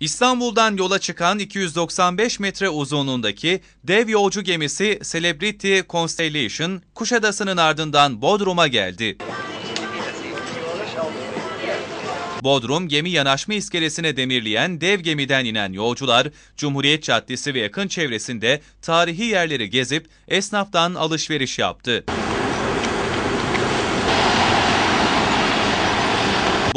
İstanbul'dan yola çıkan 295 metre uzunluğundaki dev yolcu gemisi Celebrity Constellation, Kuşadası'nın ardından Bodrum'a geldi. Bodrum gemi yanaşma iskelesine demirleyen dev gemiden inen yolcular, Cumhuriyet Caddesi ve yakın çevresinde tarihi yerleri gezip esnaftan alışveriş yaptı.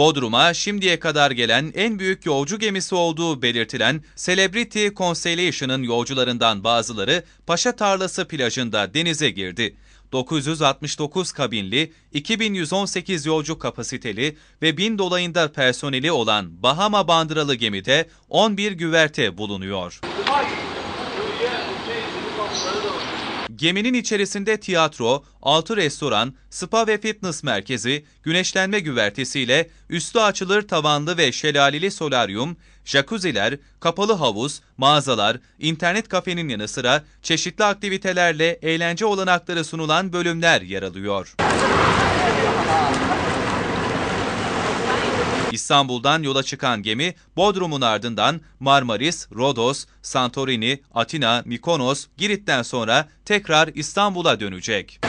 Bodrum'a şimdiye kadar gelen en büyük yolcu gemisi olduğu belirtilen Celebrity Constellation'ın yolcularından bazıları Paşa Tarlası plajında denize girdi. 969 kabinli, 2118 yolcu kapasiteli ve 1000 dolayında personeli olan Bahama bandıralı gemide 11 güverte bulunuyor. Geminin içerisinde tiyatro, altı restoran, spa ve fitness merkezi, güneşlenme güvertesiyle üstü açılır tavanlı ve şelaleli solaryum, jacuzziler, kapalı havuz, mağazalar, internet kafenin yanı sıra çeşitli aktivitelerle eğlence olanakları sunulan bölümler yer alıyor. İstanbul'dan yola çıkan gemi Bodrum'un ardından Marmaris, Rodos, Santorini, Atina, Mikonos, Girit'ten sonra tekrar İstanbul'a dönecek.